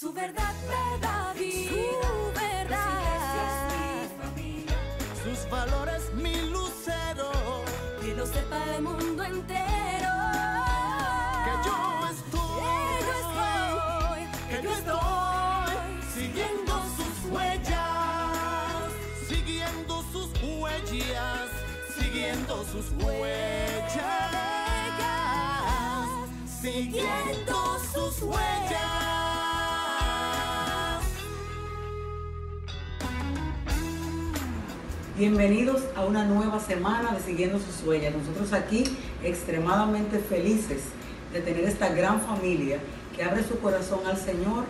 Su verdad, verdad y su verdad. mi familia. Sus valores, mi lucero. Que lo sepa el mundo entero. Que yo estoy. Que yo estoy. Que yo estoy. Siguiendo sus huellas. Siguiendo sus huellas. Siguiendo sus huellas. Siguiendo sus huellas. Bienvenidos a una nueva semana de Siguiendo sus huellas. Nosotros aquí extremadamente felices de tener esta gran familia que abre su corazón al Señor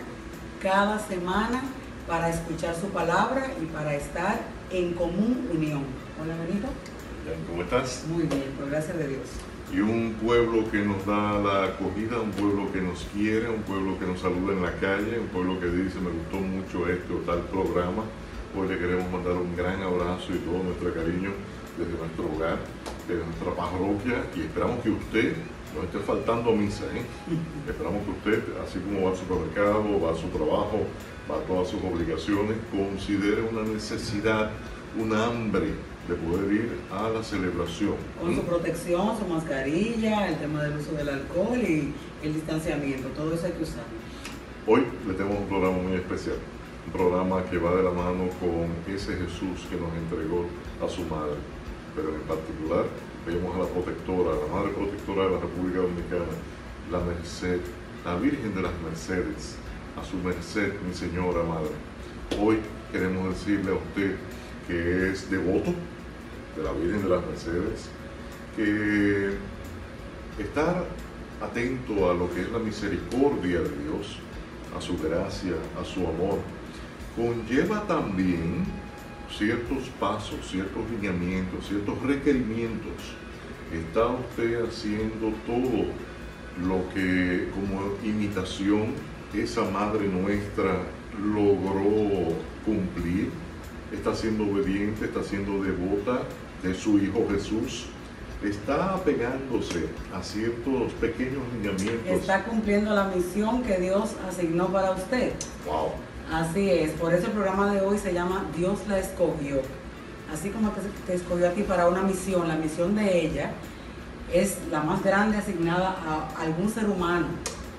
cada semana para escuchar su palabra y para estar en común unión. Hola, Benito. ¿Cómo estás? Muy bien, por gracias de Dios. Y un pueblo que nos da la acogida, un pueblo que nos quiere, un pueblo que nos saluda en la calle, un pueblo que dice me gustó mucho este o tal programa. Hoy le queremos mandar un gran abrazo y todo nuestro cariño desde nuestro hogar, desde nuestra parroquia y esperamos que usted no esté faltando a misa. ¿eh? Esperamos que usted, así como va al supermercado, va a su trabajo, va a todas sus obligaciones, considere una necesidad, un hambre de poder ir a la celebración. Con su protección, su mascarilla, el tema del uso del alcohol y el distanciamiento, todo eso hay que usar. Hoy le tenemos un programa muy especial, programa que va de la mano con ese Jesús que nos entregó a su madre, pero en particular vemos a la protectora, a la madre protectora de la República Dominicana, la Merced, la Virgen de las Mercedes, a su merced, mi señora madre. Hoy queremos decirle a usted que es devoto de la Virgen de las Mercedes, que estar atento a lo que es la misericordia de Dios, a su gracia, a su amor, conlleva también ciertos pasos, ciertos lineamientos, ciertos requerimientos. Está usted haciendo todo lo que como imitación esa Madre nuestra logró cumplir, está siendo obediente, está siendo devota de su Hijo Jesús, está apegándose a ciertos pequeños lineamientos. Está cumpliendo la misión que Dios asignó para usted. Wow. Así es, por eso el programa de hoy se llama Dios la escogió. Así como te escogió a ti para una misión, la misión de ella es la más grande asignada a algún ser humano,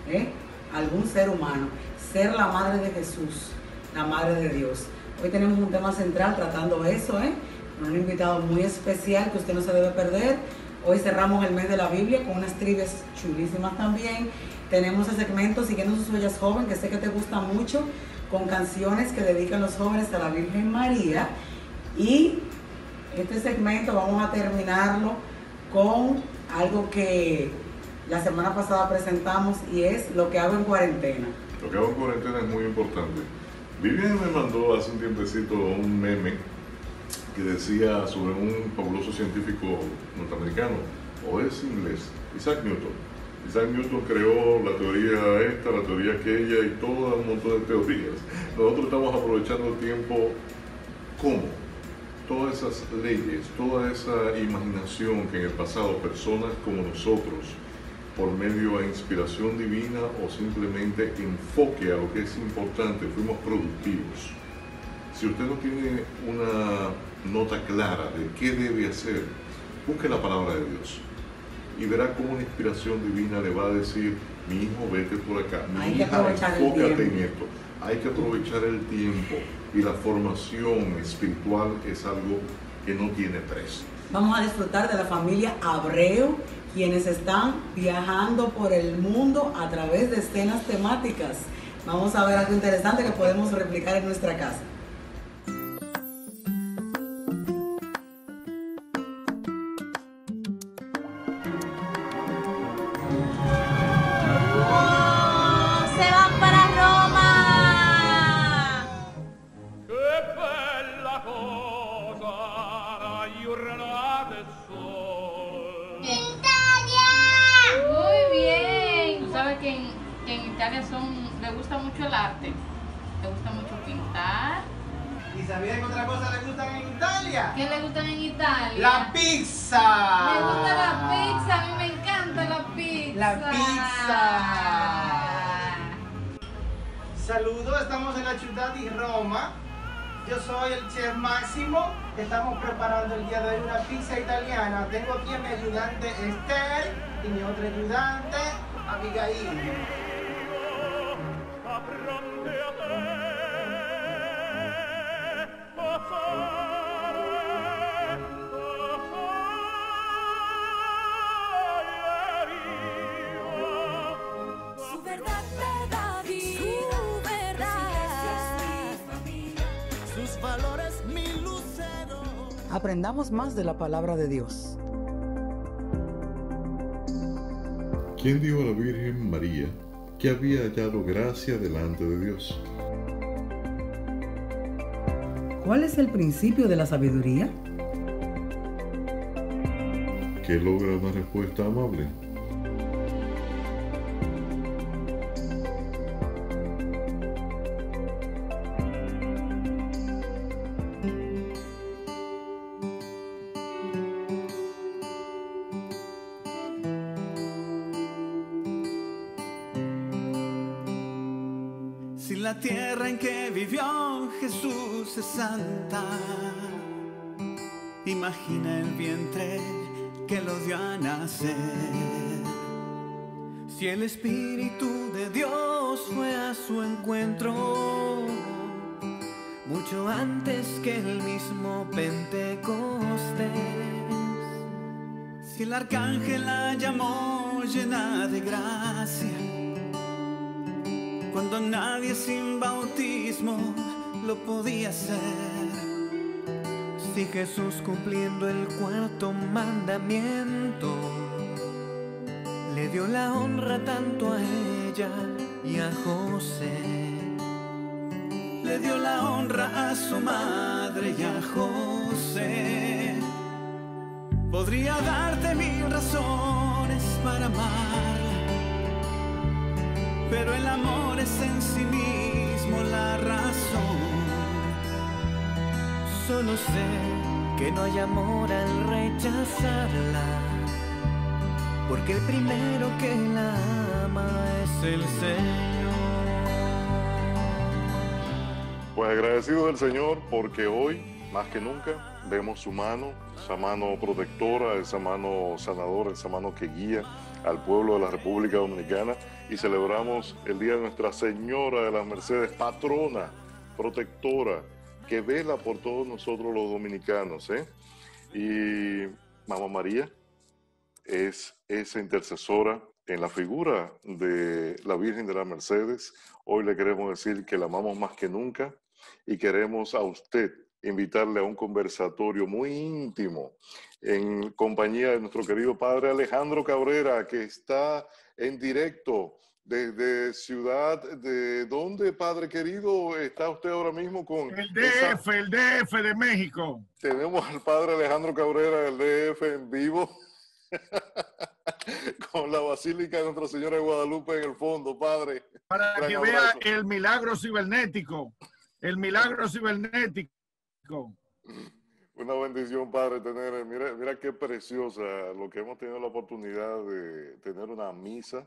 ¿eh? algún ser humano, ser la madre de Jesús, la madre de Dios. Hoy tenemos un tema central tratando eso, ¿eh? un invitado muy especial que usted no se debe perder. Hoy cerramos el mes de la Biblia con unas trivias chulísimas también. Tenemos el segmento Siguiendo sus huellas joven, que sé que te gusta mucho, con canciones que dedican los jóvenes a la Virgen María. Y este segmento vamos a terminarlo con algo que la semana pasada presentamos y es lo que hago en cuarentena. Lo que hago en cuarentena es muy importante. Vivian me mandó hace un tiempecito un meme que decía sobre un fabuloso científico norteamericano, o es inglés, Isaac Newton. Isaac Newton creó la teoría esta, la teoría aquella y todo un montón de teorías. Nosotros estamos aprovechando el tiempo como todas esas leyes, toda esa imaginación que en el pasado personas como nosotros, por medio de inspiración divina o simplemente enfoque a lo que es importante, fuimos productivos. Si usted no tiene una nota clara de qué debe hacer, busque la palabra de Dios y verá cómo una inspiración divina le va a decir, mi hijo, vete por acá, mi Hay hija, enfócate en esto. Hay que aprovechar el tiempo y la formación espiritual es algo que no tiene precio. Vamos a disfrutar de la familia Abreu, quienes están viajando por el mundo a través de escenas temáticas. Vamos a ver algo interesante que podemos replicar en nuestra casa. Ayudante Abigail. Su verdad me da vida. Su verdad. Sus valores, mi lucero. Aprendamos más de la palabra de Dios. ¿Quién dijo a la Virgen María que había hallado gracia delante de Dios? ¿Cuál es el principio de la sabiduría? ¿Qué logra una respuesta amable? Santa, imagina el vientre que lo dio a nacer. Si el Espíritu de Dios fue a su encuentro, mucho antes que el mismo Pentecostés. Si el arcángel la llamó llena de gracia, cuando nadie sin bautismo lo podía hacer. Si Jesús cumpliendo el cuarto mandamiento le dio la honra tanto a ella y a José. Le dio la honra a su madre y a José. Podría darte mil razones para amarla pero el amor es en sí mismo la razón. Solo sé que no hay amor al rechazarla, porque el primero que la ama es el Señor. Pues agradecido del Señor porque hoy, más que nunca, vemos su mano, esa mano protectora, esa mano sanadora, esa mano que guía al pueblo de la República Dominicana y celebramos el Día de Nuestra Señora de las Mercedes, patrona, protectora, que vela por todos nosotros los dominicanos. ¿eh? Y Mamá María es esa intercesora en la figura de la Virgen de las Mercedes. Hoy le queremos decir que la amamos más que nunca y queremos a usted invitarle a un conversatorio muy íntimo en compañía de nuestro querido padre Alejandro Cabrera, que está en directo desde Ciudad de ¿dónde, padre querido? ¿Está usted ahora mismo con El esa- DF, el DF de México. Tenemos al padre Alejandro Cabrera del DF en vivo con la Basílica de Nuestra Señora de Guadalupe en el fondo, padre. Para Gran que abrazo. vea el milagro cibernético. El milagro cibernético. Una bendición, Padre, tener, mira, mira qué preciosa lo que hemos tenido la oportunidad de tener una misa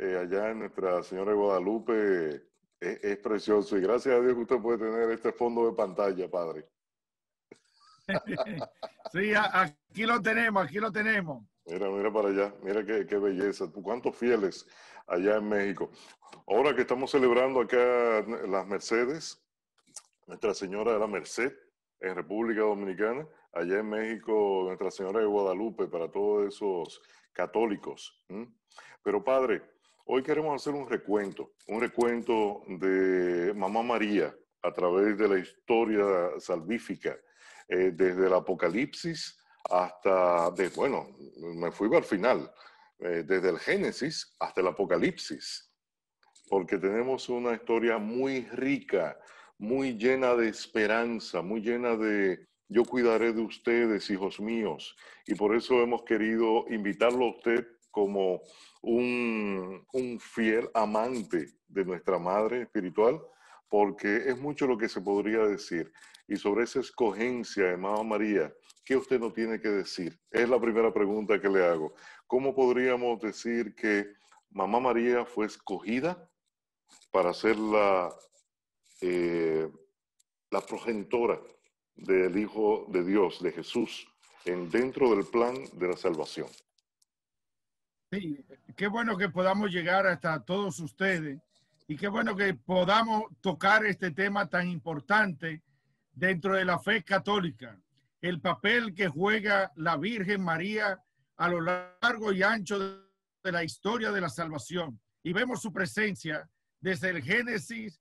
eh, allá en Nuestra Señora de Guadalupe. Es, es precioso y gracias a Dios que usted puede tener este fondo de pantalla, Padre. Sí, aquí lo tenemos, aquí lo tenemos. Mira, mira para allá, mira qué, qué belleza. Cuántos fieles allá en México. Ahora que estamos celebrando acá las Mercedes, Nuestra Señora de la Merced en República Dominicana, allá en México, Nuestra Señora de Guadalupe para todos esos católicos. Pero Padre, hoy queremos hacer un recuento, un recuento de Mamá María a través de la historia salvífica, eh, desde el Apocalipsis hasta, de, bueno, me fui al final, eh, desde el Génesis hasta el Apocalipsis, porque tenemos una historia muy rica, muy llena de esperanza, muy llena de yo cuidaré de ustedes, hijos míos, y por eso hemos querido invitarlo a usted como un, un fiel amante de nuestra Madre Espiritual, porque es mucho lo que se podría decir. Y sobre esa escogencia de Mamá María, ¿qué usted no tiene que decir? Es la primera pregunta que le hago. ¿Cómo podríamos decir que Mamá María fue escogida para ser la, eh, la progenitora del Hijo de Dios, de Jesús, en, dentro del plan de la salvación. Sí, qué bueno que podamos llegar hasta todos ustedes y qué bueno que podamos tocar este tema tan importante dentro de la fe católica, el papel que juega la Virgen María a lo largo y ancho de la historia de la salvación. Y vemos su presencia desde el Génesis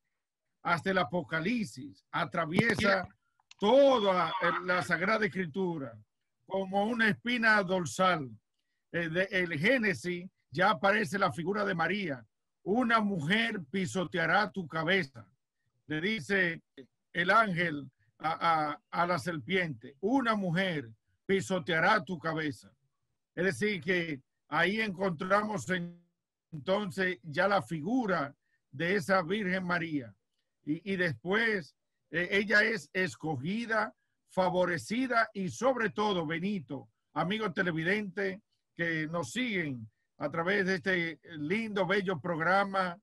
hasta el Apocalipsis, atraviesa toda la Sagrada Escritura como una espina dorsal. Eh, de- El Génesis ya aparece la figura de María. Una mujer pisoteará tu cabeza. Le dice el ángel a, la serpiente, una mujer pisoteará tu cabeza. Es decir, que ahí encontramos en- entonces ya la figura de esa Virgen María. Y, después eh, ella es escogida, favorecida y sobre todo, Benito, amigos televidentes que nos siguen a través de este lindo, bello programa,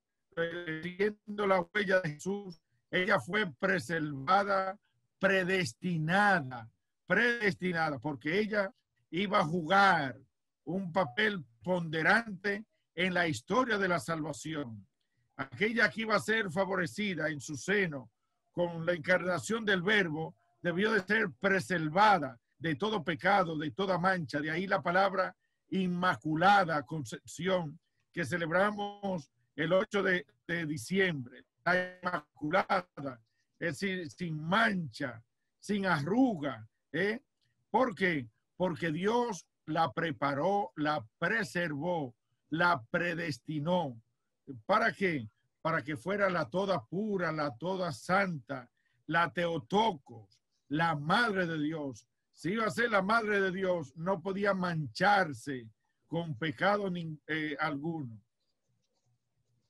siguiendo la huella de Jesús, ella fue preservada, predestinada, predestinada, porque ella iba a jugar un papel ponderante en la historia de la salvación. Aquella que iba a ser favorecida en su seno con la encarnación del verbo, debió de ser preservada de todo pecado, de toda mancha. De ahí la palabra Inmaculada Concepción, que celebramos el 8 de, diciembre. La Inmaculada, es decir, sin mancha, sin arruga. ¿eh? Porque Dios la preparó, la preservó, la predestinó. ¿Para qué? Para que fuera la toda pura, la toda santa, la Teotocos, la madre de Dios. Si iba a ser la madre de Dios, no podía mancharse con pecado eh, alguno.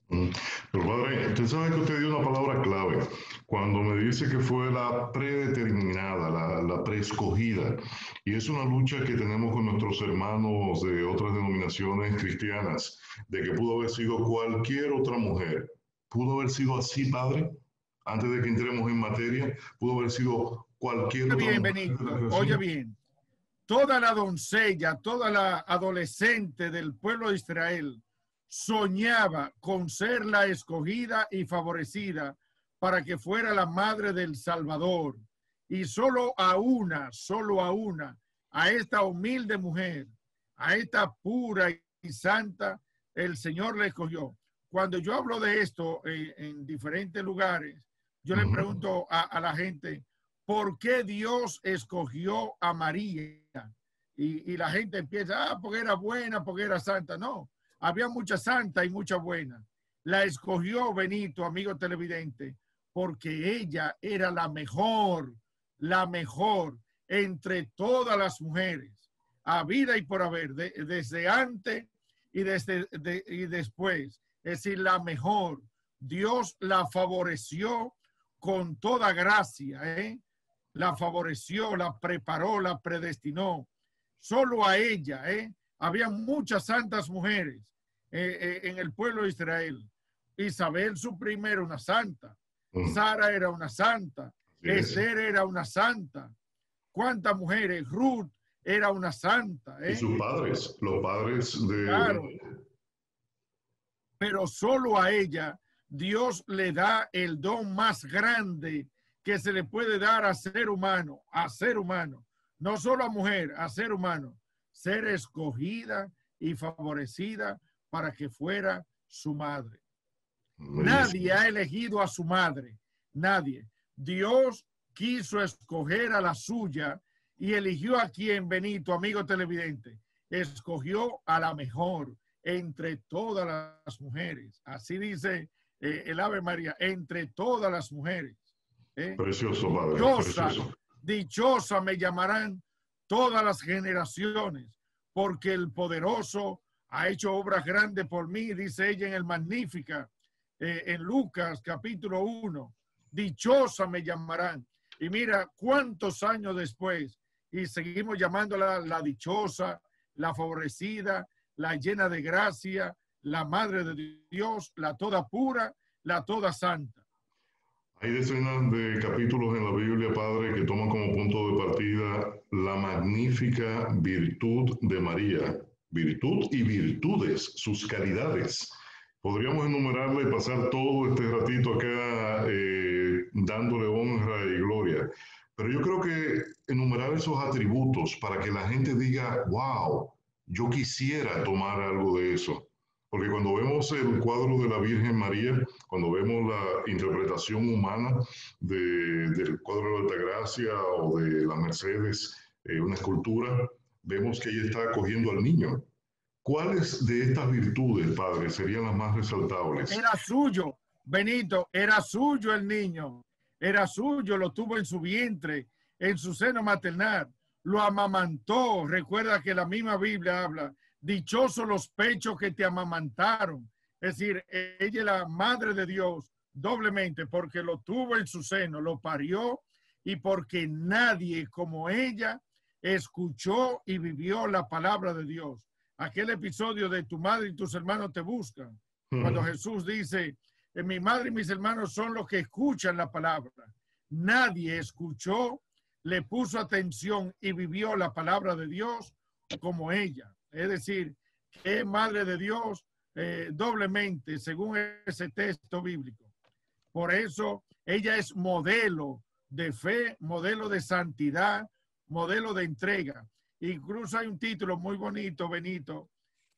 Mm. Pero padre, usted sabe que usted dio una palabra clave cuando me dice que fue la predeterminada, la, la preescogida. Y es una lucha que tenemos con nuestros hermanos de otras denominaciones cristianas, de que pudo haber sido cualquier otra mujer. ¿Pudo haber sido así, padre? Antes de que entremos en materia, pudo haber sido cualquier Oye bien, Benito, oye bien. Toda la doncella, toda la adolescente del pueblo de Israel soñaba con ser la escogida y favorecida para que fuera la madre del Salvador. Y solo a una, solo a una, a esta humilde mujer, a esta pura y santa, el Señor le escogió. Cuando yo hablo de esto eh, en diferentes lugares, yo le pregunto a, a la gente, ¿por qué Dios escogió a María? Y, la gente empieza, ah, porque era buena, porque era santa. No, había mucha santa y mucha buena. La escogió Benito, amigo televidente, porque ella era la mejor, la mejor entre todas las mujeres, a vida y por haber, de- desde antes y, desde, de- y después. Es decir, la mejor. Dios la favoreció con toda gracia, ¿eh? La favoreció, la preparó, la predestinó. Solo a ella, ¿eh? Había muchas santas mujeres eh, eh, en el pueblo de Israel. Isabel su primera, una santa. Mm, Sara era una santa. Esther era una santa. ¿Cuántas mujeres? Ruth era una santa. Y ¿eh? sus padres, los padres de... Claro. pero solo a ella Dios le da el don más grande que se le puede dar a ser humano, a ser humano, no solo a mujer, a ser humano, ser escogida y favorecida para que fuera su madre. Nadie ha elegido a su madre, nadie. Dios quiso escoger a la suya y eligió a quien, Benito, amigo televidente, escogió a la mejor entre todas las mujeres. Así dice eh, el Ave María, entre todas las mujeres. ¿Eh? Precioso, padre. Dichosa, Precioso. dichosa me llamarán todas las generaciones, porque el poderoso ha hecho obras grandes por mí, dice ella en el Magnífica, eh, en Lucas capítulo 1. Dichosa me llamarán. Y mira cuántos años después, y seguimos llamándola la dichosa, la favorecida, la llena de gracia, la madre de Dios, la toda pura, la toda santa. Hay decenas de capítulos en la Biblia, Padre, que toman como punto de partida la magnífica virtud de María, virtud y virtudes, sus calidades. Podríamos enumerarla y pasar todo este ratito acá eh, dándole honra y gloria. Pero yo creo que enumerar esos atributos para que la gente diga, wow, yo quisiera tomar algo de eso. Porque cuando vemos el cuadro de la Virgen María, cuando vemos la interpretación humana de- del cuadro de la Altagracia o de la Mercedes, eh, una escultura, vemos que ella está acogiendo al niño. ¿Cuáles de estas virtudes, padre, serían las más resaltables? Era suyo, Benito, era suyo el niño, era suyo, lo tuvo en su vientre, en su seno maternal, lo amamantó. Recuerda que la misma Biblia habla, dichosos los pechos que te amamantaron. Es decir, ella es la madre de Dios doblemente porque lo tuvo en su seno, lo parió y porque nadie como ella escuchó y vivió la palabra de Dios. Aquel episodio de tu madre y tus hermanos te buscan cuando Jesús dice, "Eh, mi madre y mis hermanos son los que escuchan la palabra. Nadie escuchó, le puso atención y vivió la palabra de Dios como ella. Es decir, que es madre de Dios eh, doblemente, según ese texto bíblico. Por eso ella es modelo de fe, modelo de santidad, modelo de entrega. Incluso hay un título muy bonito, Benito,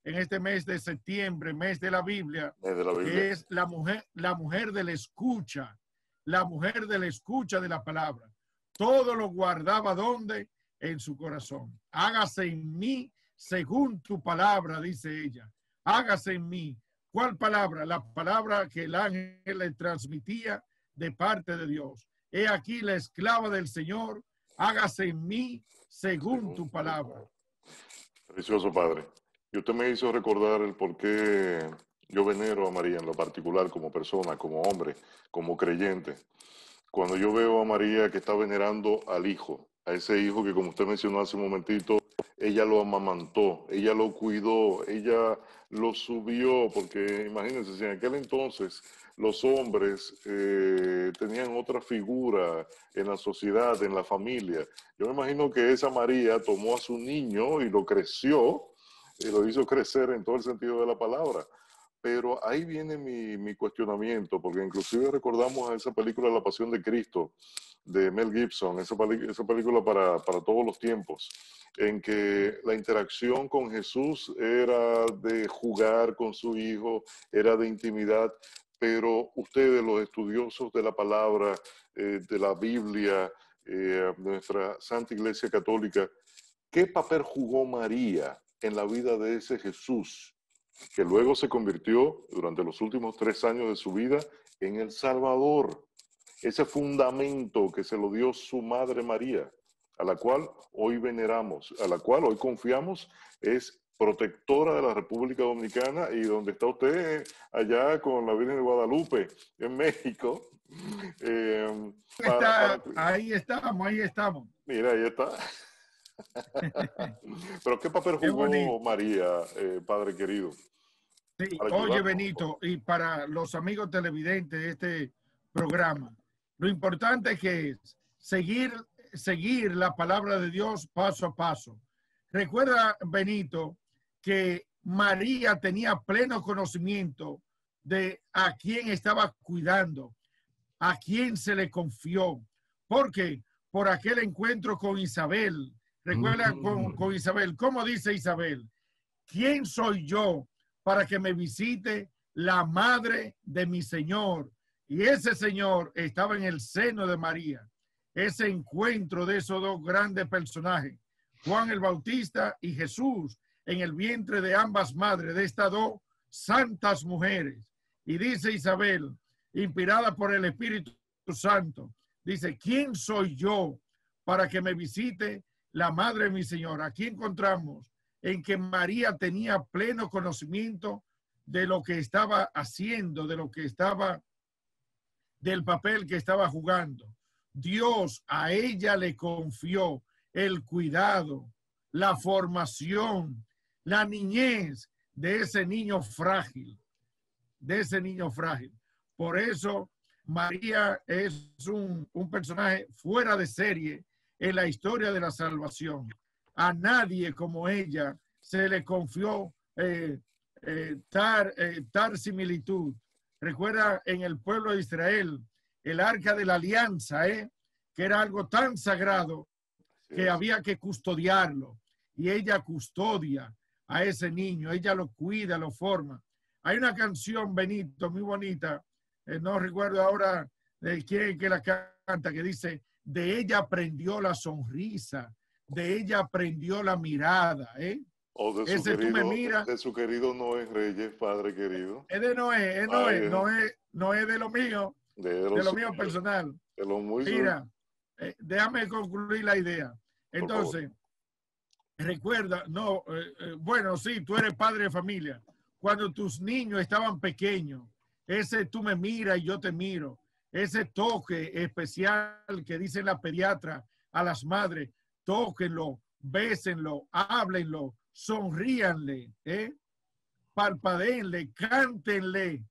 en este mes de septiembre, mes de la Biblia, de la que es la mujer, la mujer de la escucha, la mujer de la escucha de la palabra. Todo lo guardaba donde? En su corazón. Hágase en mí según tu palabra, dice ella. Hágase en mí. ¿Cuál palabra? La palabra que el ángel le transmitía de parte de Dios. He aquí la esclava del Señor. Hágase en mí según tu palabra. Precioso Padre. Y usted me hizo recordar el por qué yo venero a María en lo particular como persona, como hombre, como creyente. Cuando yo veo a María que está venerando al Hijo, a ese Hijo que como usted mencionó hace un momentito, ella lo amamantó, ella lo cuidó, ella lo subió, porque imagínense, si en aquel entonces los hombres eh, tenían otra figura en la sociedad, en la familia, yo me imagino que esa María tomó a su niño y lo creció y lo hizo crecer en todo el sentido de la palabra. Pero ahí viene mi, mi cuestionamiento, porque inclusive recordamos a esa película La Pasión de Cristo de Mel Gibson, esa, esa película para, para todos los tiempos, en que la interacción con Jesús era de jugar con su hijo, era de intimidad, pero ustedes, los estudiosos de la palabra, eh, de la Biblia, eh, nuestra Santa Iglesia Católica, ¿qué papel jugó María en la vida de ese Jesús que luego se convirtió durante los últimos tres años de su vida en el Salvador? Ese fundamento que se lo dio su madre María, a la cual hoy veneramos, a la cual hoy confiamos, es protectora de la República Dominicana y donde está usted allá con la Virgen de Guadalupe en México. Eh, para- Está- para- ahí estamos, ahí estamos. Mira, ahí está. Pero ¿qué papel jugó. María, eh, padre querido? Sí, oye. Benito, y para los amigos televidentes de este programa, lo importante que es seguir, seguir la palabra de Dios paso a paso. Recuerda, Benito, que María tenía pleno conocimiento de a quién estaba cuidando, a quién se le confió. ¿Por qué? Por aquel encuentro con Isabel. Recuerda con, con Isabel, ¿cómo dice Isabel? ¿Quién soy yo para que me visite la madre de mi Señor? Y ese Señor estaba en el seno de María. Ese encuentro de esos dos grandes personajes, Juan el Bautista y Jesús, en el vientre de ambas madres, de estas dos santas mujeres. Y dice Isabel, inspirada por el Espíritu Santo, dice, ¿quién soy yo para que me visite la madre de mi Señor? Aquí encontramos en que María tenía pleno conocimiento de lo que estaba haciendo, de lo que estaba, del papel que estaba jugando. Dios a ella le confió el cuidado, la formación, la niñez de ese niño frágil, de ese niño frágil. Por eso María es un, personaje fuera de serie en la historia de la salvación. A nadie como ella se le confió eh, eh, tal, eh, similitud. Recuerda en el pueblo de Israel, el arca de la alianza, ¿eh? que era algo tan sagrado que había que custodiarlo. Y ella custodia a ese niño, ella lo cuida, lo forma. Hay una canción, Benito, muy bonita, eh, no recuerdo ahora de quién que la canta, que dice, de ella aprendió la sonrisa, de ella aprendió la mirada, ¿eh? O de su, Ese tú querido, me miras. de su querido Noé Reyes, padre querido. Es de Noé, es Ay, Noé, eh. no es, no es de lo mío, De, lo mío personal. de los muy Mira, eh, déjame concluir la idea. Entonces, recuerda, no, eh, eh, bueno, sí, tú eres padre de familia. Cuando tus niños estaban pequeños, ese tú me miras y yo te miro, ese toque especial que dice la pediatra a las madres, tóquenlo, bésenlo, háblenlo, sonríanle, ¿eh? parpadeenle, cántenle.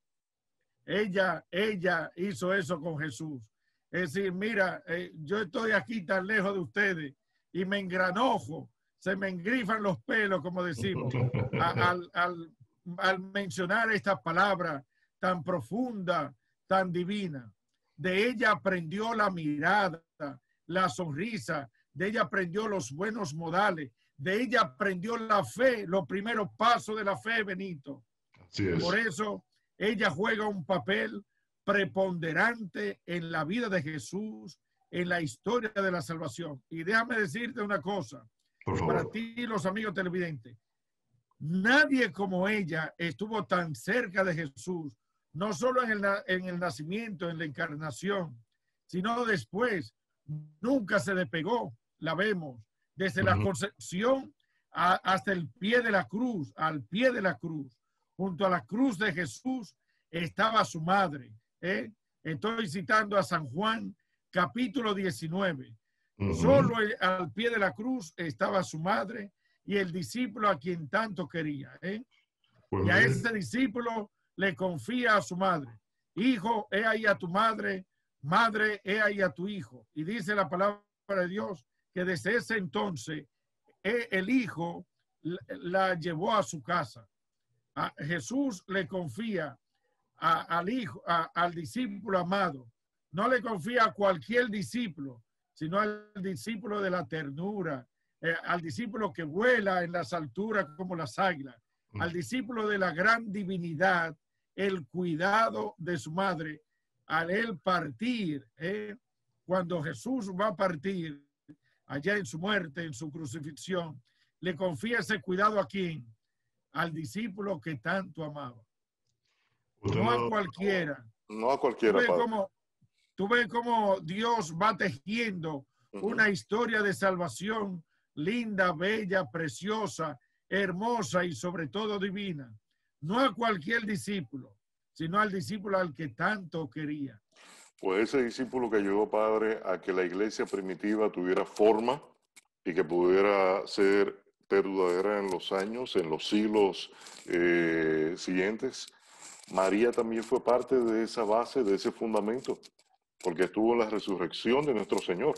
Ella, ella hizo eso con Jesús. Es decir, mira, eh, yo estoy aquí tan lejos de ustedes y me engranojo, se me engrifan los pelos, como decimos, a- al, al- al mencionar esta palabra tan profunda, tan divina. De ella aprendió la mirada, la sonrisa, de ella aprendió los buenos modales, de ella aprendió la fe, los primeros pasos de la fe, Benito. Así es. Por eso ella juega un papel preponderante en la vida de Jesús, en la historia de la salvación. Y déjame decirte una cosa, Por para ti y los amigos televidentes, nadie como ella estuvo tan cerca de Jesús, no solo en el, en el nacimiento, en la encarnación, sino después. Nunca se despegó, la vemos, desde la concepción a- hasta el pie de la cruz, al pie de la cruz. Junto a la cruz de Jesús estaba su madre. ¿eh? Estoy citando a San Juan, capítulo 19. Ujú. Solo el- al pie de la cruz estaba su madre y el discípulo a quien tanto quería. ¿eh? Pues Y a bien. ese discípulo le confía a su madre, hijo, he ahí a tu madre, madre, he ahí a tu hijo. Y dice la palabra de Dios que desde ese entonces eh, el hijo la- la llevó a su casa. A Jesús le confía a- al hijo, a- al discípulo amado. No le confía a cualquier discípulo, sino al discípulo de la ternura, eh, al discípulo que vuela en las alturas como las águilas, al discípulo de la gran divinidad, el cuidado de su madre, al él partir, ¿eh? cuando Jesús va a partir, allá en su muerte, en su crucifixión, le confía ese cuidado a quién? Al discípulo que tanto amaba. Usted No a cualquiera. No a Tú cualquiera, ves padre. cómo, tú ves cómo Dios va tejiendo una historia de salvación linda, bella, preciosa, hermosa y sobre todo divina. No a cualquier discípulo, sino al discípulo al que tanto quería. Pues ese discípulo que ayudó, Padre, a que la iglesia primitiva tuviera forma y que pudiera ser perdurera en los años, en los siglos eh, siguientes, María también fue parte de esa base, de ese fundamento, porque estuvo en la resurrección de nuestro Señor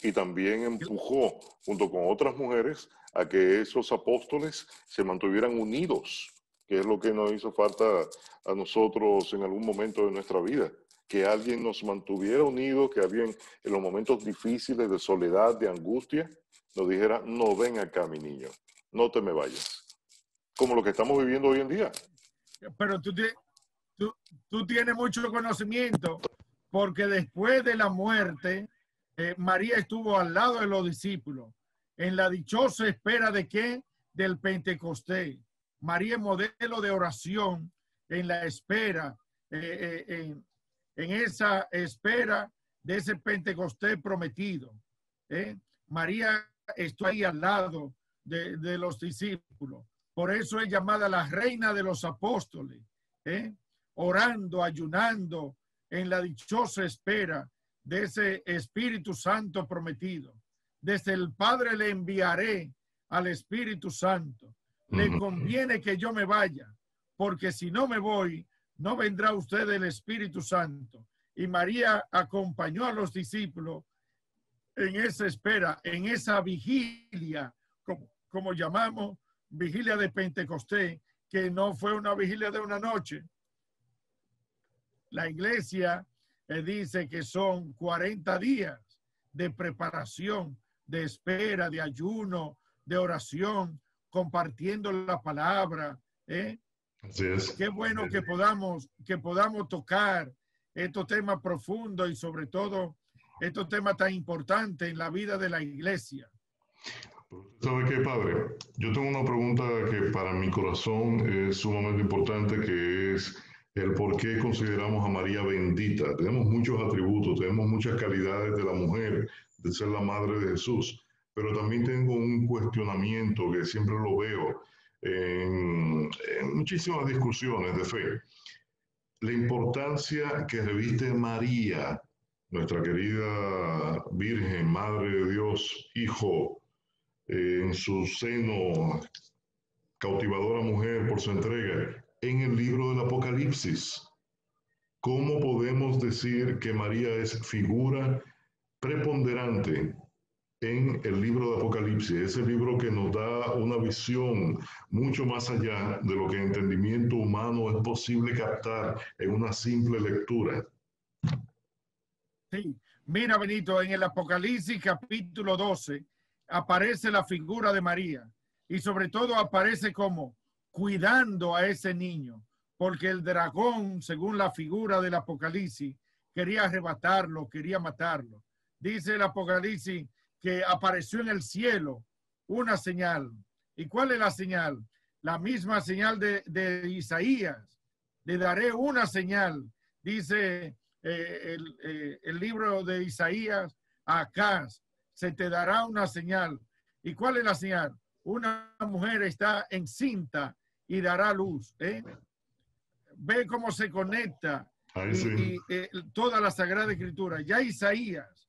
y también empujó, junto con otras mujeres, a que esos apóstoles se mantuvieran unidos, que es lo que nos hizo falta a nosotros en algún momento de nuestra vida que alguien nos mantuviera unidos, que alguien en los momentos difíciles de soledad, de angustia, nos dijera, no ven acá, mi niño, no te me vayas. Como lo que estamos viviendo hoy en día. Pero tú, tú, tienes mucho conocimiento porque después de la muerte, eh, María estuvo al lado de los discípulos en la dichosa espera de qué? Del Pentecostés. María es modelo de oración en la espera, eh, eh, en esa espera de ese Pentecostés prometido. ¿eh? María estuvo ahí al lado de, de los discípulos. Por eso es llamada la reina de los apóstoles, ¿eh? orando, ayunando en la dichosa espera de ese Espíritu Santo prometido. Desde el Padre le enviaré al Espíritu Santo. Le conviene que yo me vaya, porque si no me voy, no vendrá usted el Espíritu Santo. Y María acompañó a los discípulos en esa espera, en esa vigilia, como, como llamamos vigilia de Pentecostés, que no fue una vigilia de una noche. La iglesia eh, dice que son 40 días de preparación, de espera, de ayuno, de oración, compartiendo la palabra. ¿eh? Así es. Qué bueno que podamos, que podamos tocar estos temas profundos y sobre todo estos temas tan importantes en la vida de la iglesia. ¿Sabe qué, padre? Yo tengo una pregunta que para mi corazón es sumamente importante, que es el por qué consideramos a María bendita. Tenemos muchos atributos, tenemos muchas calidades de la mujer, de ser la madre de Jesús, pero también tengo un cuestionamiento que siempre lo veo en, muchísimas discusiones de fe. La importancia que reviste María, nuestra querida Virgen, Madre de Dios, Hijo, eh, en su seno, cautivadora mujer por su entrega, en el libro del Apocalipsis. ¿Cómo podemos decir que María es figura preponderante en el libro de Apocalipsis? Ese libro que nos da una visión mucho más allá de lo que entendimiento humano es posible captar en una simple lectura. Sí, mira Benito, en el Apocalipsis capítulo 12 aparece la figura de María y sobre todo aparece como cuidando a ese niño, porque el dragón, según la figura del Apocalipsis, quería arrebatarlo, quería matarlo. Dice el Apocalipsis que apareció en el cielo una señal. ¿Y cuál es la señal? La misma señal de, de Isaías. Le daré una señal, dice eh, el, eh, el libro de Isaías, acá se te dará una señal. ¿Y cuál es la señal? Una mujer está encinta y dará luz. ¿eh? Ve cómo se conecta y, eh, toda la Sagrada Escritura. Ya Isaías,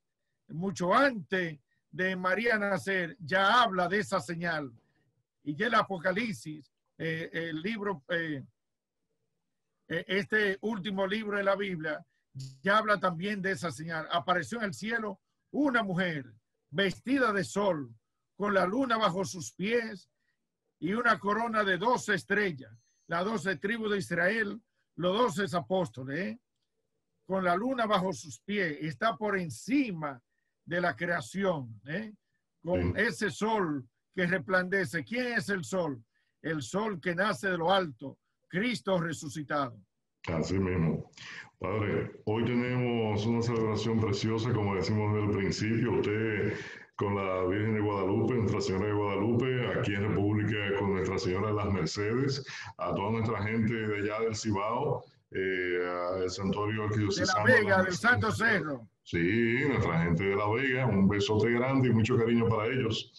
mucho antes de María nacer, ya habla de esa señal. Y ya el Apocalipsis, eh, el libro, eh, eh, este último libro de la Biblia, ya habla también de esa señal. Apareció en el cielo una mujer vestida de sol, con la luna bajo sus pies y una corona de doce estrellas, las doce tribus de Israel, los doce apóstoles, ¿eh? con la luna bajo sus pies, está por encima de la creación, ¿eh? con Sí. ese sol que resplandece. ¿Quién es el sol? El sol que nace de lo alto, Cristo resucitado. Así mismo. Padre, hoy tenemos una celebración preciosa, como decimos desde el principio, usted con la Virgen de Guadalupe, Nuestra Señora de Guadalupe, aquí en República con Nuestra Señora de las Mercedes, a toda nuestra gente de allá del Cibao, eh, al Santuario De la. Vega, del Santo. Cerro. Sí, nuestra gente de La Vega, un besote grande y mucho cariño para ellos.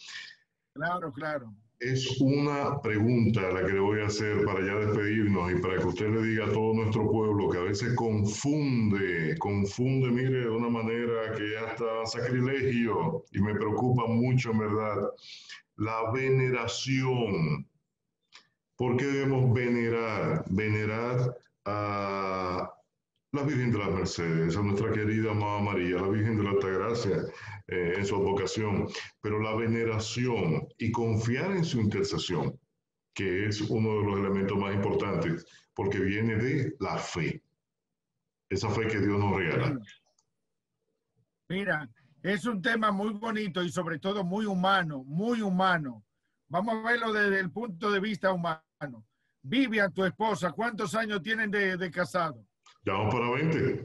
Claro, claro. Es una pregunta la que le voy a hacer para ya despedirnos y para que usted le diga a todo nuestro pueblo que a veces confunde, confunde, mire, de una manera que hasta sacrilegio y me preocupa mucho, en verdad, la veneración. ¿Por qué debemos venerar? Venerar a la Virgen de las Mercedes, a nuestra querida Mamá María, la Virgen de la Altagracia eh, en su advocación, pero la veneración y confiar en su intercesión, que es uno de los elementos más importantes, porque viene de la fe, esa fe que Dios nos regala. Mira, es un tema muy bonito y sobre todo muy humano, muy humano. Vamos a verlo desde el punto de vista humano. Vivian, tu esposa, ¿cuántos años tienen de, de casado? Ya vamos para 20.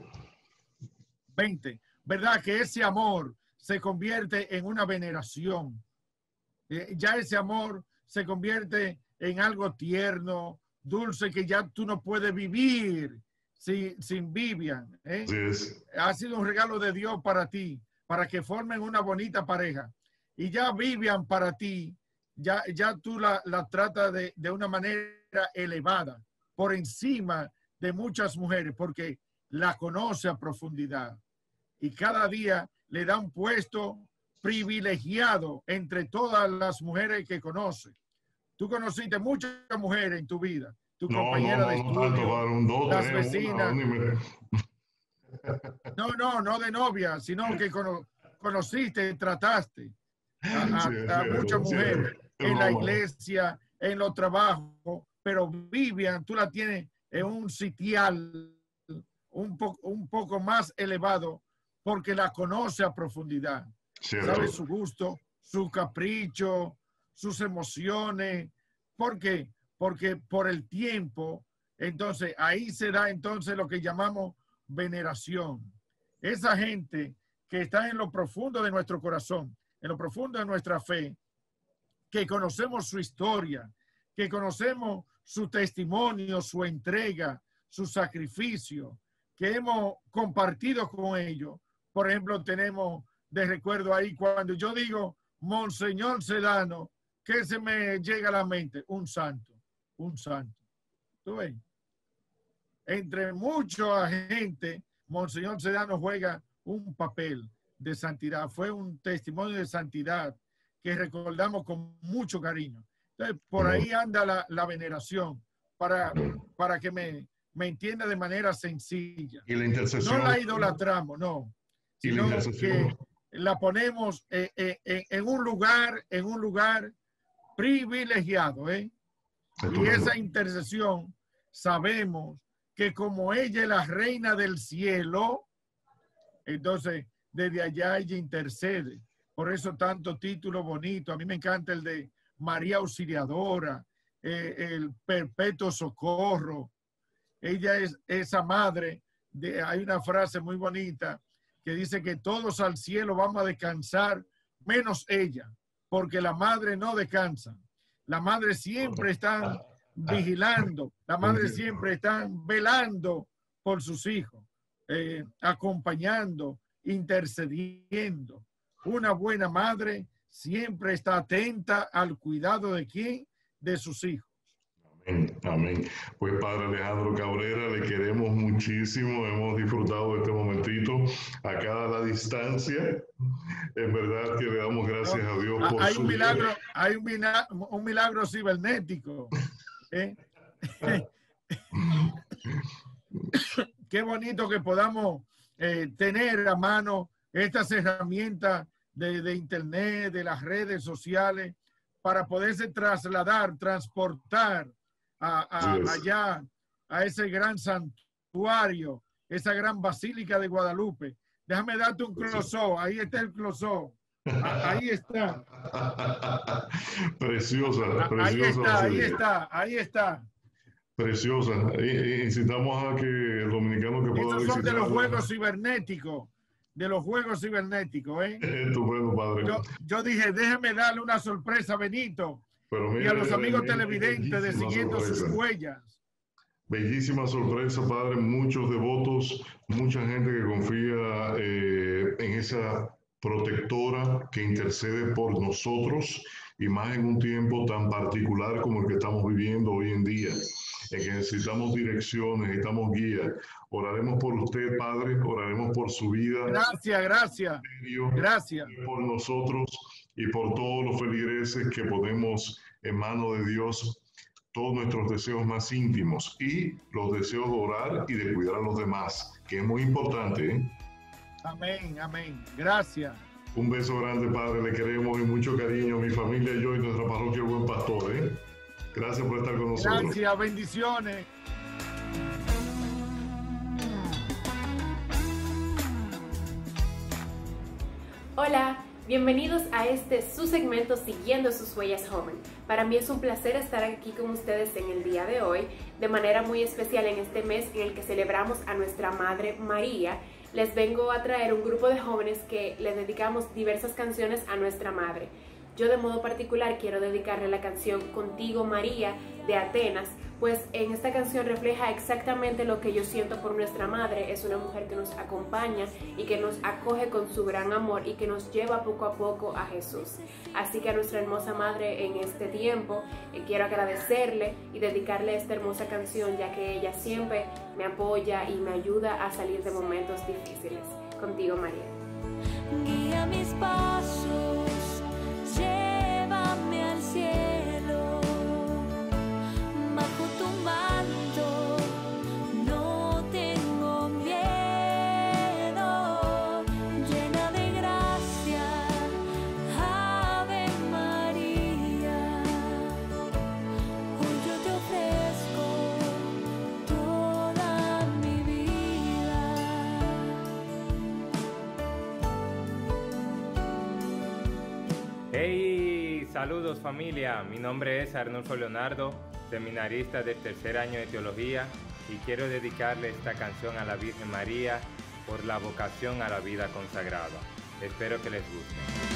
20. ¿Verdad que ese amor se convierte en una veneración? Eh, ya ese amor se convierte en algo tierno, dulce, que ya tú no puedes vivir sin, sin Vivian. ¿eh? Ha sido un regalo de Dios para ti, para que formen una bonita pareja. Y ya Vivian para ti, ya, ya tú la, la tratas de, de una manera elevada, por encima de muchas mujeres, porque la conoce a profundidad. Y cada día le da un puesto privilegiado entre todas las mujeres que conoce. Tú conociste muchas mujeres en tu vida. tu No, compañera no, de no tanto, estudio, dos, las vecinas. una. No, no, no de novia, sino que cono- conociste, trataste a, a- Sí, a cierto, muchas es mujeres en la iglesia, en los trabajos, pero Vivian, tú la tienes en un sitial un, po- un poco más elevado porque la conoce a profundidad. Cierto. Sabe su gusto, su capricho, sus emociones. ¿Por qué? Porque por el tiempo, entonces ahí se da entonces lo que llamamos veneración. Esa gente que está en lo profundo de nuestro corazón, en lo profundo de nuestra fe, que conocemos su historia, que conocemos su testimonio, su entrega, su sacrificio, que hemos compartido con ellos. Por ejemplo, tenemos de recuerdo ahí cuando yo digo Monseñor Sedano, ¿qué se me llega a la mente? Un santo, un santo. ¿Tú ves? Entre mucha gente, Monseñor Sedano juega un papel de santidad. Fue un testimonio de santidad que recordamos con mucho cariño. Entonces, por ahí anda la, la veneración para, para que me, me entienda de manera sencilla. Y la intercesión. No la idolatramos, no. La Sino intercesión. que la ponemos eh, eh, en, un lugar, en un lugar privilegiado, ¿eh? Y esa intercesión sabemos que como ella es la reina del cielo, entonces desde allá ella intercede. Por eso tanto título bonito. A mí me encanta el de María Auxiliadora, eh, el Perpetuo Socorro. Ella es esa madre. De, hay una frase muy bonita que dice que todos al cielo vamos a descansar, menos ella, porque la madre no descansa. La madre siempre está vigilando, la madre siempre está velando por sus hijos, eh, acompañando, intercediendo. Una buena madre siempre está atenta al cuidado de quién, de sus hijos. Amén, amén. Pues Padre Alejandro Cabrera, le queremos muchísimo, hemos disfrutado de este momentito a la distancia. En verdad que le damos gracias a Dios por Hay su un vida. milagro, hay un milagro, un milagro cibernético. ¿eh? Qué bonito que podamos eh, tener a mano estas herramientas de, de Internet, de las redes sociales, para poderse trasladar, transportar a, allá a ese gran santuario, esa gran basílica de Guadalupe. Déjame darte un close-up. Ahí está el. Ah, Ahí está. Preciosa, Ah, Ahí preciosa. está, ahí está, ahí está. Preciosa. Incitamos a que el dominicano que pueda Esos son de los juegos cibernéticos, de los juegos cibernéticos, ¿eh? Padre. Yo, yo dije, déjame darle una sorpresa a Benito y a los amigos mira, televidentes de siguiendo sus sorpresa. huellas. Bellísima sorpresa, Padre. Muchos devotos, mucha gente que confía eh, en esa protectora que intercede por nosotros y más en un tiempo tan particular como el que estamos viviendo hoy en día, en que necesitamos dirección, necesitamos guía. Oraremos por usted, Padre, oraremos por su vida, Gracias, gracias, gracias. por nosotros y por todos los feligreses que ponemos en mano de Dios todos nuestros deseos más íntimos y los deseos de orar y de cuidar a los demás, que es muy importante. ¿eh? Amén, amén. Gracias. Un beso grande, Padre, le queremos y mucho cariño, mi familia, yo y nuestra parroquia El Buen Pastor. ¿eh? Gracias por estar con nosotros. Gracias, bendiciones. Hola, bienvenidos a este su segmento Siguiendo sus huellas joven. Para mí es un placer estar aquí con ustedes en el día de hoy, de manera muy especial en este mes en el que celebramos a nuestra Madre María. Les vengo a traer un grupo de jóvenes que les dedicamos diversas canciones a nuestra Madre. Yo de modo particular quiero dedicarle la canción Contigo María de Atenas, pues en esta canción refleja exactamente lo que yo siento por nuestra madre. Es una mujer que nos acompaña y que nos acoge con su gran amor y que nos lleva poco a poco a Jesús. Así que a nuestra hermosa madre en este tiempo eh, quiero agradecerle y dedicarle esta hermosa canción ya que ella siempre me apoya y me ayuda a salir de momentos difíciles. Contigo María. Guía mis pasos, llévame al cielo, saludos familia. Mi nombre es Arnulfo Leonardo, seminarista del tercer año de teología y quiero dedicarle esta canción a la Virgen María por la vocación a la vida consagrada. Espero que les guste.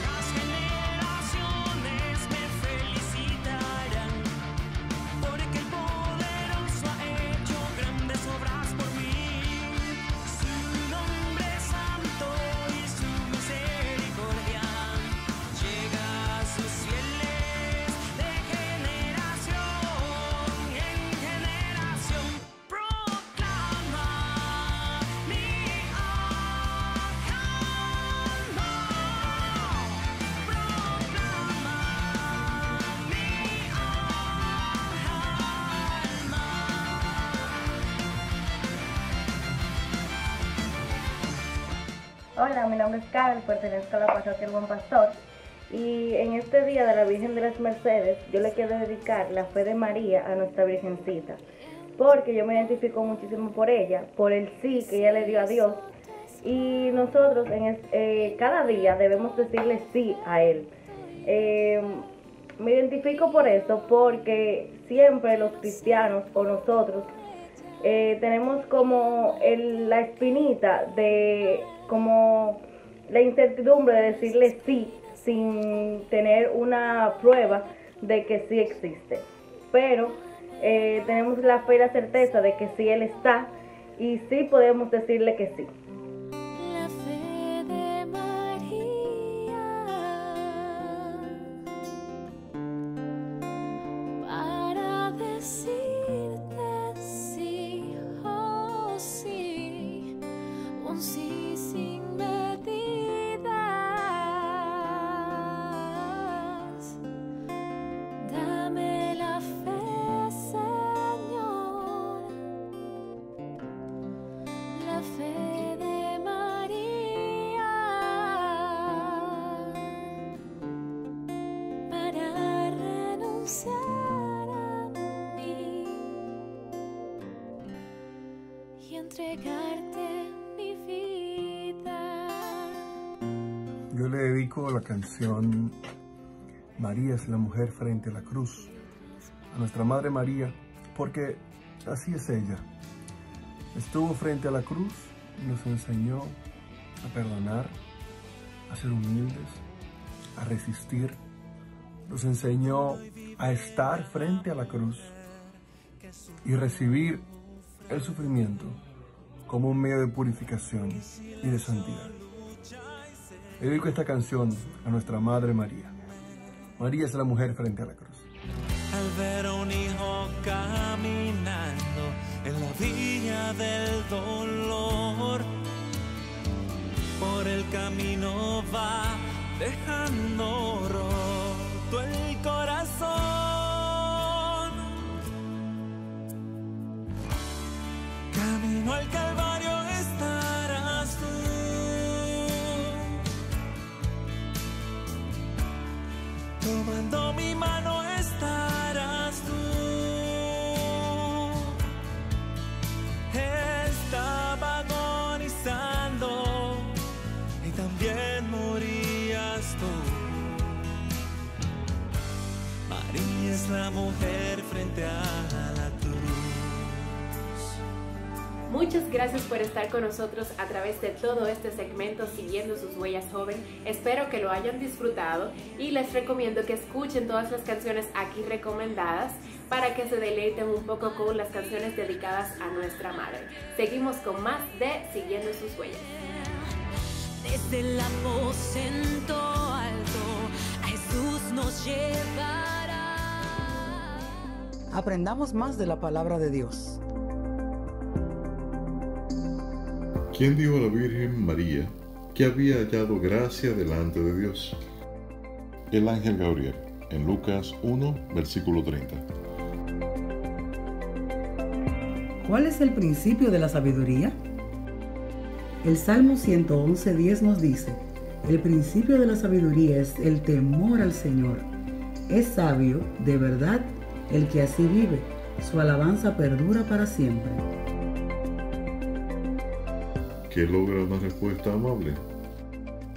Mi nombre es Carol, pertenezco a la parroquia El Buen Pastor. Y en este día de la Virgen de las Mercedes, yo le quiero dedicar la fe de María a nuestra Virgencita. Porque yo me identifico muchísimo por ella, por el sí que ella le dio a Dios. Y nosotros en eh, cada día debemos decirle sí a Él. Eh, me identifico por eso, porque siempre los cristianos o nosotros eh, tenemos como la espinita de como la incertidumbre de decirle sí sin tener una prueba de que sí existe. Pero eh, tenemos la fe y la certeza de que sí Él está y sí podemos decirle que sí. María es la mujer frente a la cruz a nuestra Madre María, porque así es ella. Estuvo frente a la cruz y nos enseñó a perdonar, a ser humildes, a resistir. Nos enseñó a estar frente a la cruz y recibir el sufrimiento como un medio de purificación y de santidad. Le dedico esta canción a nuestra Madre María. María es la mujer frente a la cruz. Al ver a un hijo caminando en la vía del dolor, por el camino va dejando roto el Mujer frente a la cruz. Muchas gracias por estar con nosotros a través de todo este segmento siguiendo sus huellas joven. Espero que lo hayan disfrutado y les recomiendo que escuchen todas las canciones aquí recomendadas para que se deleiten un poco con las canciones dedicadas a nuestra madre. Seguimos con más de Siguiendo sus huellas. Desde el aposento alto, a Jesús nos llevará. Aprendamos más de la palabra de Dios. ¿Quién dijo a la Virgen María que había hallado gracia delante de Dios? El ángel Gabriel, en Lucas 1, versículo 30. ¿Cuál es el principio de la sabiduría? El Salmo 111.10 nos dice, el principio de la sabiduría es el temor al Señor. Es sabio, de verdad, el que así vive. Su alabanza perdura para siempre. ¿Qué logra una respuesta amable?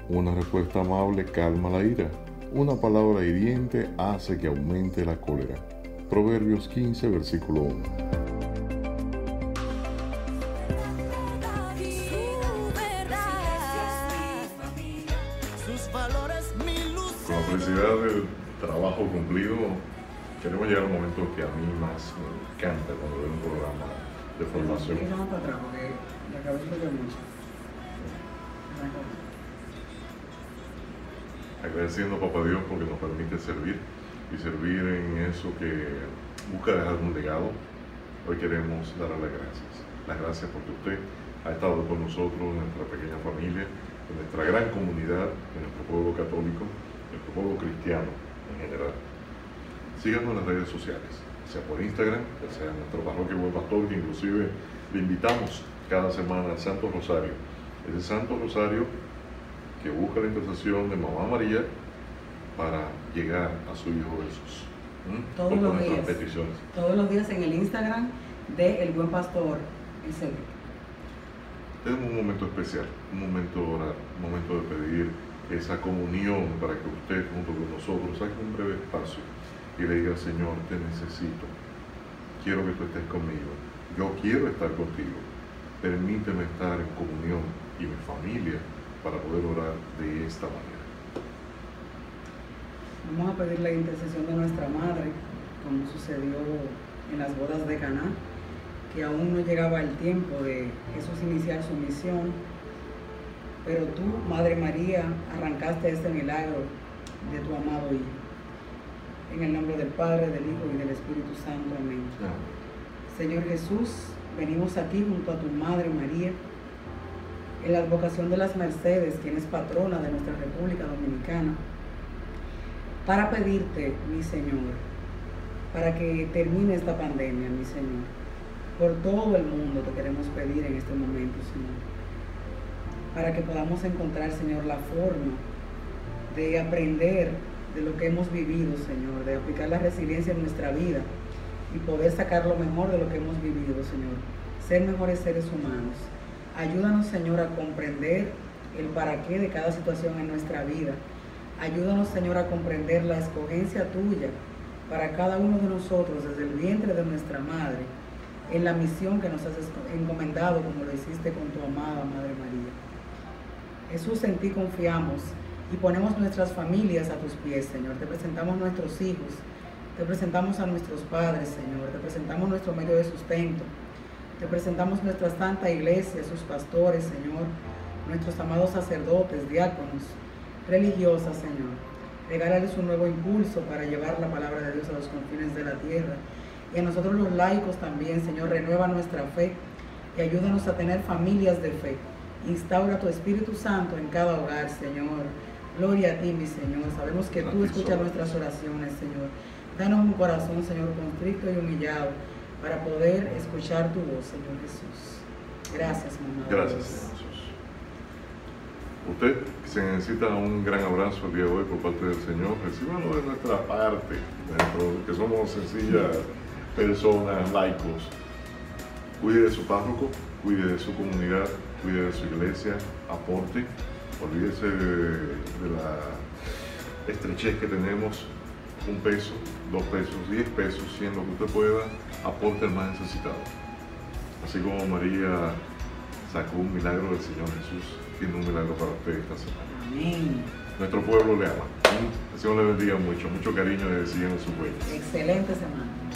Una respuesta amable calma la ira, Una palabra hiriente hace que aumente la cólera. Proverbios 15, versículo 1. Sus valores, mi luz. Con la felicidad del trabajo cumplido, queremos llegar al momento que a mí más me encanta cuando veo un programa de formación. Mira más para atrás porque la cabeza me duele mucho. agradeciendo a Papá Dios porque nos permite servir y servir en eso que busca dejar un legado. Hoy queremos darle las gracias. Las gracias porque usted ha estado con nosotros, en nuestra pequeña familia, en nuestra gran comunidad, en nuestro pueblo católico, en nuestro pueblo cristiano en general. Síganos en las redes sociales, sea por Instagram, sea en nuestro parroquia Buen Pastor, que inclusive le invitamos cada semana al Santo Rosario. Ese Santo Rosario que busca la intercesión de Mamá María para llegar a su Hijo Jesús. ¿Mm? Todos Con los días. peticiones. Todos los días en el Instagram de El Buen Pastor SB. Tenemos un momento especial, un momento de orar, un momento de pedir esa comunión para que usted junto con nosotros saque un breve espacio y le diga, Señor, te necesito, quiero que tú estés conmigo, yo quiero estar contigo, permíteme estar en comunión y mi familia para poder orar de esta manera. Vamos a pedir la intercesión de nuestra madre, como sucedió en las bodas de Caná, que aún no llegaba el tiempo de Jesús iniciar su misión, pero tú, Madre María, arrancaste este milagro de tu amado Hijo. En el nombre del Padre, del Hijo y del Espíritu Santo. Amén. Señor Jesús, venimos aquí junto a tu Madre María, en la advocación de las Mercedes, quien es patrona de nuestra República Dominicana, para pedirte, mi Señor, para que termine esta pandemia, mi Señor. Por todo el mundo te queremos pedir en este momento, Señor. Para que podamos encontrar, Señor, la forma de aprender de lo que hemos vivido, Señor, de aplicar la resiliencia en nuestra vida y poder sacar lo mejor de lo que hemos vivido, Señor. Ser mejores seres humanos. Ayúdanos, Señor, a comprender el para qué de cada situación en nuestra vida. Ayúdanos, Señor, a comprender la escogencia tuya para cada uno de nosotros desde el vientre de nuestra madre, en la misión que nos has encomendado como lo hiciste con tu amada Madre María. Jesús, en ti confiamos y ponemos nuestras familias a tus pies, Señor. Te presentamos nuestros hijos, te presentamos a nuestros padres, Señor. Te presentamos nuestro medio de sustento. Te presentamos nuestra santa iglesia, sus pastores, Señor. Nuestros amados sacerdotes, diáconos, religiosas, Señor. Regálales un nuevo impulso para llevar la palabra de Dios a los confines de la tierra. Y a nosotros los laicos también, Señor, renueva nuestra fe y ayúdanos a tener familias de fe. Instaura tu Espíritu Santo en cada hogar, Señor. Gloria a ti, mi Señor. Sabemos que tú escuchas nuestras oraciones, Señor. Danos un corazón, Señor, constricto y humillado para poder escuchar tu voz, Señor Jesús. Gracias, mamá. Gracias, Señor Jesús. Usted, se necesita un gran abrazo el día de hoy por parte del Señor, recíbalo de nuestra parte, dentro- que somos sencillas personas, laicos. Cuide de su párroco, cuide de su comunidad, cuide de su iglesia, aporte, olvídese de, la estrechez que tenemos, un peso, dos pesos, diez pesos, siendo que usted pueda, aporte al más necesitado. Así como María sacó un milagro del Señor Jesús, tiene un milagro para usted esta semana. Amén. Nuestro pueblo le ama. El Señor le bendiga mucho, mucho cariño le decía en sus huellas. Excelente semana.